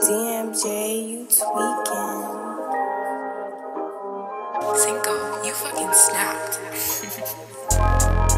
DMJ, you tweaking. Cinco, you fucking snapped.